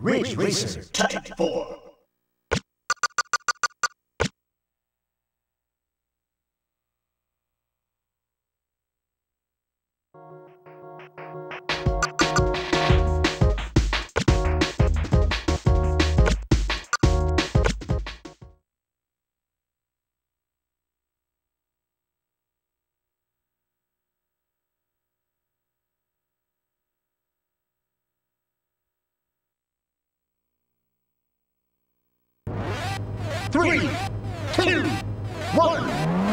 Ridge Racer Type 4. Three, two, one!